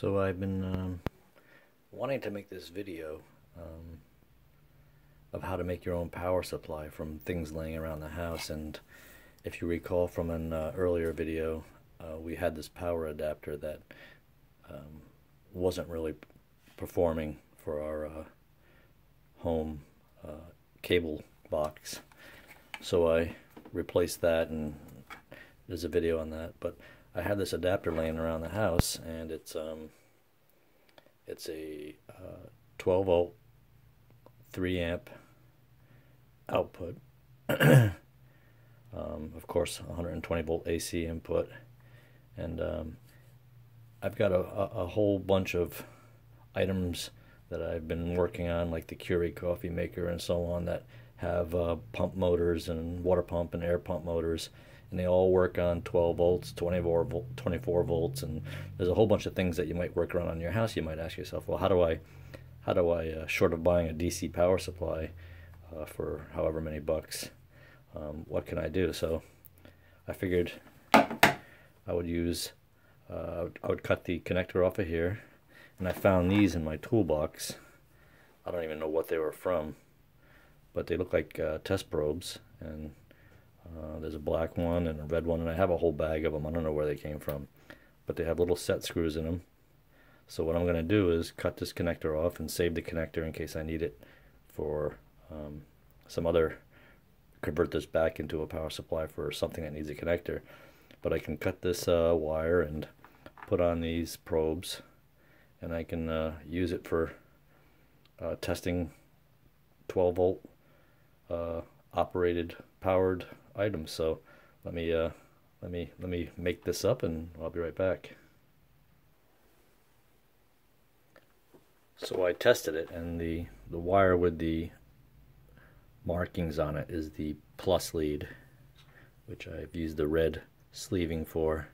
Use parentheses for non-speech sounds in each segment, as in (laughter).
So I've been um, wanting to make this video um, of how to make your own power supply from things laying around the house. And if you recall from an uh, earlier video uh, we had this power adapter that um, wasn't really performing for our uh, home uh, cable box. So I replaced that and there's a video on that but I had this adapter laying around the house, and it's um, it's a uh, 12 volt, 3 amp output. (clears throat) um, of course, 120 volt AC input, and um, I've got a, a, a whole bunch of items that I've been working on, like the Keurig coffee maker and so on, that have uh, pump motors and water pump and air pump motors and they all work on 12 volts, 24, volt, 24 volts, and there's a whole bunch of things that you might work around on your house. You might ask yourself, well, how do I, how do I, uh, short of buying a DC power supply uh, for however many bucks, um, what can I do? So I figured I would use, uh, I would cut the connector off of here, and I found these in my toolbox. I don't even know what they were from, but they look like uh, test probes, and uh, there's a black one and a red one, and I have a whole bag of them. I don't know where they came from, but they have little set screws in them. So what I'm going to do is cut this connector off and save the connector in case I need it for um, some other, convert this back into a power supply for something that needs a connector. But I can cut this uh, wire and put on these probes, and I can uh, use it for uh, testing 12 volt uh, operated powered items. So let me uh, let me let me make this up, and I'll be right back. So I tested it, and the the wire with the markings on it is the plus lead, which I've used the red sleeving for.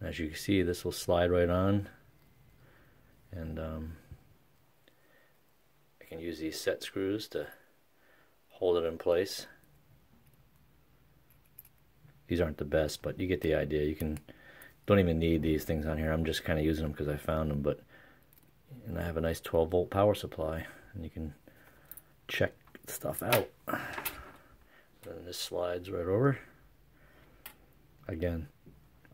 And as you can see, this will slide right on, and um, I can use these set screws to hold it in place these aren't the best, but you get the idea. You can don't even need these things on here. I'm just kind of using them because I found them, but and I have a nice 12 volt power supply, and you can check stuff out. And this slides right over. Again,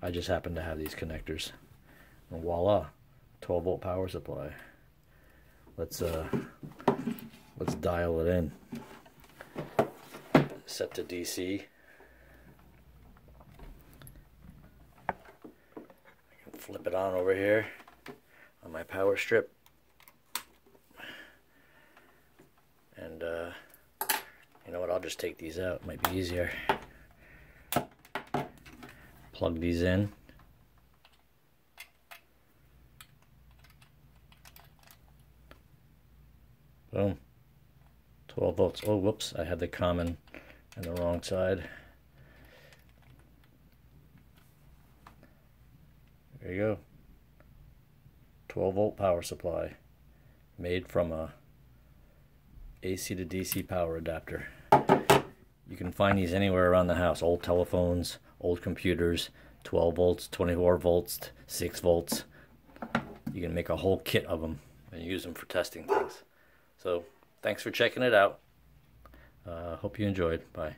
I just happen to have these connectors, and voila, 12 volt power supply. Let's uh, let's dial it in. Set to DC. flip it on over here on my power strip. And uh, you know what, I'll just take these out, it might be easier. Plug these in. Boom. 12 volts. Oh, whoops, I had the common the wrong side. There you go. 12 volt power supply made from a AC to DC power adapter. You can find these anywhere around the house. Old telephones, old computers, 12 volts, 24 volts, 6 volts. You can make a whole kit of them and use them for testing things. So thanks for checking it out. Uh, hope you enjoyed. Bye.